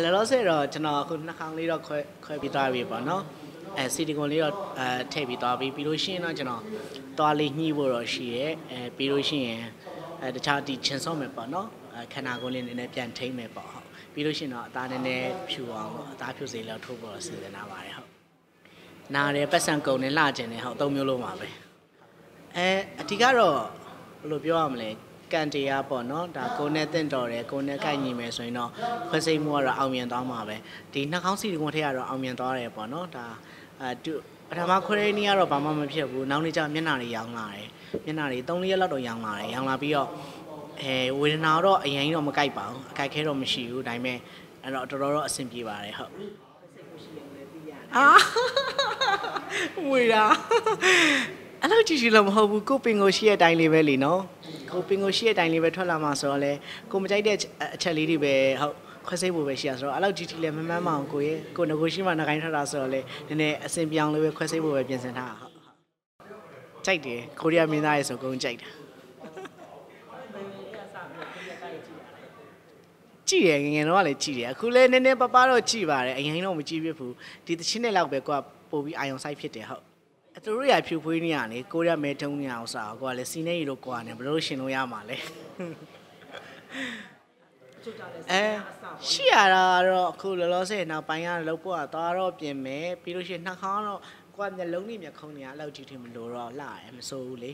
လောလောဆယ်တော့ကျွန်တော်အခုနှာခေါင်းလေးတော့ခွဲခွဲပြီးသွားပြီပေါ့နော်အဲစီတီကွန်လေးတော့အဲထည့်ပြီးသွားပြီပြီးလို့ရှိရင်တော့ကျွန်တော်သွားလေးညှိဖို့တော့ရှိရဲအဲပြီးလို့ရှိရင်အဲတခြားဒီချင်စော့မယ်ပေါ့နော်အဲခန္ဓာကိုယ်လေးနည်းနည်းပြန်ထိမ့်မယ်ပေါ့ဟုတ်ပြီးလို့ရှိရင်တော့အသားနည်းနည်းဖြူအောင်ပေါ့အသားဖြူစေလောက်ထိုးဖို့တော့စီစဉ်ထားပါတယ်ဟုတ်နားတယ်ပတ်စံကုန်နဲ့လှကျင်တယ်ဟုတ်အသုံးမျိုးလုံးပါပဲအဲအဓိကတော့ဘယ်လိုပြောရမလဲ ကန်တရားပေါ့နော်ဒါကိုယ်နဲ့တင့်တော်တယ်ကိုယ်နဲ့ကိုက်ညီမယ်ဆိုရင်တော့ခွဲစိတ်မှုကတော့အောင်မြင်သွားမှာပဲဒီနှာခေါင်းစီကွန်ထက်ကတော့အောင်မြင်သွားတယ်ပေါ့နော်ဒါအဲတူပထမခွဲနေကတော့ဘာမှမဖြစ်ဘူးနောက်နေ့ကျမျက်နှာတွေရောင်းလာတယ်မျက်နှာတွေ3-4ရက်လောက်တော့ရောင်းလာတယ်ရောင်းလာပြီးတော့အဲဝေဒနာတော့အရင်တော့မကိုက်ပါဘူးအကိုက်ခဲတော့မရှိဘူးဒါပေမဲ့အဲ့တော့တော်တော်တော့အဆင်ပြေပါတယ်ဟုတ်အာဝေတာအဲ့လိုကြည့်ရှိလို့မဟုတ်ဘူးကိုပင်ကိုရှိတဲ့အတိုင်းလေးပဲလीနော် ကိုပင်ကိုရှိတဲ့အတိုင်းလေးပဲထွက်လာမှာဆိုတော့လေကိုမကြိုက်တဲ့အချက်လေးတွေပဲဟုတ်ခွဲစိတ်ဖို့ပဲရှိရဆိုတော့အဲ့လို GT လည်းမမှန်းမအောင်ကိုရဲ့ကိုငကိုရှိမှနှကိုင်းထွက်တာဆိုတော့လေနည်းနည်းအဆင်ပြောင်းလေးပဲခွဲစိတ်ဖို့ပဲပြင်ဆင်ထားတာဟုတ်ကြိုက်တယ်ကိုရီးယားမင်းသားရဲ့ဆိုကုန်ကြိုက်တာကြည့်ရငငယ်တော့လည်းကြည့်တယ်အခုလည်းနည်းနည်းပပတော့ကြည့်ပါတယ်အရင်တော့မကြည့်ဖြစ်ဘူးဒီတချင်းနဲ့လောက်ပဲကိုကပို့ပြီးအာယုံဆိုင်ဖြစ်တယ်ဟုတ် အတူရရဖြူဖွေးနေရလေကိုရမဲထုံးနေအောင်စားကိုကလည်းစီနေရီလို့ကွာနေဘယ်လိုရှင်လို့ရမှာလဲအဲရှိရတာတော့အခုလောလောဆယ်နောက်ပိုင်းကလောက်ဖို့ကတော့တော့ပြင်မယ်ပြီးလို့ရှိရင်နှာခေါင်းတော့ကိုကမျက်လုံးနဲ့မျက်ခုံးတွေကအဲ့လောက်ကြည့်ထင်မလို့တော့လှရမစိုးဘူးလေ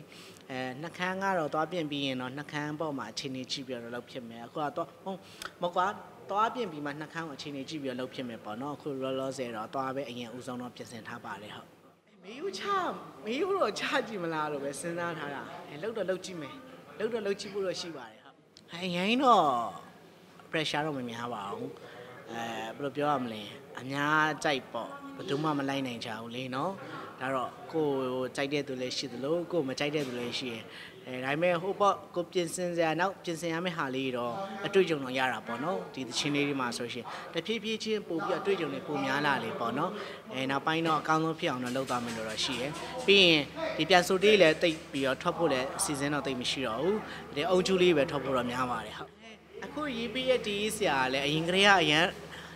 အဲနှာခမ်းကတော့သွားပြင်ပြီးရင်တော့နှာခမ်းပေါ့မှာအခြေအနေကြည့်ပြီးတော့လောက်ဖြစ်မယ်အခုကတော့ဟုတ်မကွာသွားပြင်ပြီးမှနှာခမ်းကိုအခြေအနေကြည့်ပြီးတော့လောက်ဖြစ်မယ်ပေါ့နော်အခုလောလောဆယ်တော့သွားပဲအရင်ဦးဆုံးတော့ပြင်ဆင်ထားပါလေဟုတ် မေယူချမေယူတော့ချကြည့်မလားလို့ပဲစဉ်းစားထားတာအဲလောက်တော့လောက်ကြည့်မယ်လောက်တော့လောက်ကြည့်ဖို့တော့ရှိပါတယ်ဟုတ်အဲရင်တော့ pressure တော့မများပါဘူးအဲဘယ်လိုပြောရမလဲအများကြိုက်ပေါ့ဘယ်သူမှမလိုက်နိုင်ကြဘူးလေနော်ဒါတော့ကိုကြိုက်တဲ့သူလည်းရှိသလိုကိုမကြိုက်တဲ့သူလည်းရှိရယ် အဲဒါပေမဲ့ဟိုပေါ့ကိုပြင်ဆင်စရာနောက်ပြင်ဆင်ရမယ့်ဟာလေးတော့အတွေ့အကြုံတော့ရတာပေါ့နော်ဒီသချင်းလေးတွေမှာဆိုရှင်တဖြည်းဖြည်းချင်းပို့ပြီးအတွေ့အကြုံတွေပိုများလာလေပေါ့နော်အဲနောက်ပိုင်းတော့အကောင်းဆုံးဖြစ်အောင်တော့လုပ်သွားမယ်လို့တော့ရှိရယ်ပြီးရင်ဒီပြန်ဆိုတေးလည်းတိတ်ပြီးတော့ထွက်ဖို့လည်းအစီအစဉ်တော့တိတ်မရှိတော့ဘူးဒီအုံကျူလေးပဲထွက်ဖို့တော့များပါတယ်ဟုတ်အခုရေးပြီးရဲ့တီးဆရာကလည်းအရင်ကတည်းကအရင်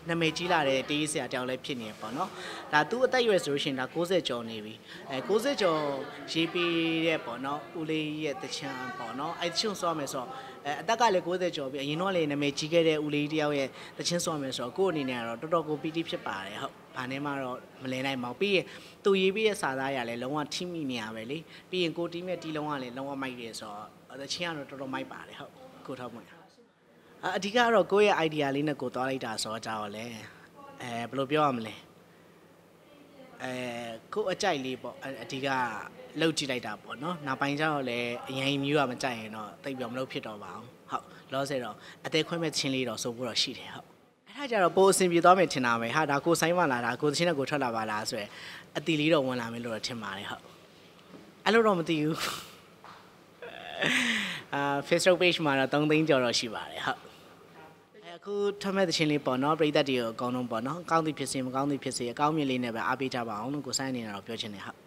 နာမည်ကြီးလာတဲ့တေးဆရာတယောက်လည်းဖြစ်နေပေါ့နော်ဒါသူအသက်အရွယ်ဆိုလို့ရှိရင်ဒါ60ကျော်နေပြီအဲ60ကျော်ရေးပြီးတဲ့ပေါ့နော်ဦးလေးရဲ့တချမ်းပေါ့နော်အဲတချွန်းဆိုရမယ်ဆိုတော့အဲအသက်ကလည်း60ကျော်ပြီအရင်တော့လည်းနာမည်ကြီးခဲ့တဲ့ဦးလေးတယောက်ရဲ့တချမ်းဆိုရမယ်ဆိုတော့ကို့အနေနဲ့ကတော့တော်တော်ကိုပီတိဖြစ်ပါတယ်ဟုတ်ဘာနဲ့မှတော့မလဲနိုင်ပါဘူးပြီးရင်သူရေးပြီးရဲ့စာသားရလည်းလုံးဝထိမိနေရပဲလေပြီးရင်ကိုတီးမဲ့တီးလုံးကလည်းလုံးဝမိုက်တယ်ဆိုတော့တချမ်းကတော့တော်တော်မိုက်ပါတယ်ဟုတ်ကိုထောက်မှာ အဓိကတော့ကိုယ့်ရဲ့ idea လေးနဲ့ကိုသွားလိုက်တာဆိုတော့ကြောက်လဲအဲဘယ်လိုပြောရမလဲအဲကိုယ့်အကြိုက်လေးပေါ့အဓိကလှုပ်ကြည့်လိုက်တာပေါ့နော်နောက်ပိုင်းကျတော့လည်းအရင်မျိုးကမကြိုက်ရင်တော့တိတ်ပြောမလို့ဖြစ်တော့ပါအောင်ဟုတ်လောဆယ်တော့အသေးခွင့်မဲ့ချင်းလေးတော့ဆိုဖို့တော့ရှိတယ်ဟုတ်အဲ့ဒါကြတော့ပိုအဆင်ပြေသွားမယ်ထင်တာပဲဟာဒါကိုဆိုင်မလာတာကိုချင်းနဲ့ကိုထွက်လာပါလားဆိုရယ်အတီလေးတော့ဝင်လာမယ်လို့တော့ထင်ပါတယ်ဟုတ်အဲ့လိုတော့မသိဘူးအာ Facebook page မှာတော့3သိန်းကျော်တော့ရှိပါတယ်ဟုတ် အခုထမဲ့တဲ့ချင်းလေးပေါ့နော်ပြည်သက်တွေကိုအကောင်းဆုံးပေါ့နော်ကောင်းသည်ဖြစ်စေမကောင်းသည်ဖြစ်စေအကောင်းမြင်လေးနဲ့ပဲအားပေးကြပါအောင်လို့ကိုဆိုင်အနေနဲ့တော့ပြောချင်တယ်ဟုတ်